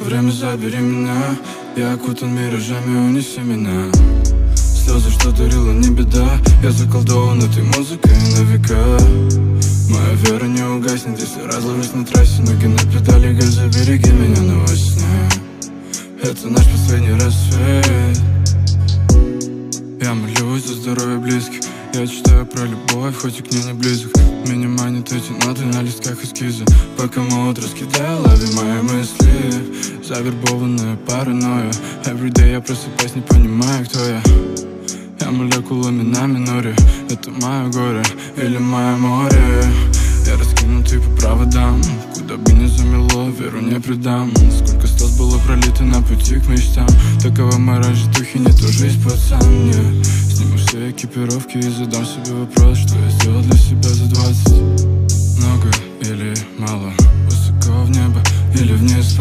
Время забери меня Я окутан миражами, унеси меня. Слезы, что дарила, не беда. Я заколдован этой музыкой на века. Моя вера не угаснет, если разложусь на трассе. Ноги на педали газа, береги меня на во сне Это наш последний рассвет. Я молюсь за здоровье близких. Я читаю про любовь, хоть и к ней не близок. Меня манят эти ноты на листках эскиза. Пока молот раскидаю, лови мои мысли Завербованная паранойя. Everyday я просыпаюсь, не понимаю, кто я. Я молекулами на миноре. Это мое горе или мое море? Я раскинутый по проводам. Куда бы ни замело, веру не предам. Сколько слез было пролито на пути к мечтам. Такова мораль житухи, не ту жизнь, пацан, нет Сниму все экипировки и задам себе вопрос Что я сделал для себя за двадцать. Много или мало? Высоко в небо или вниз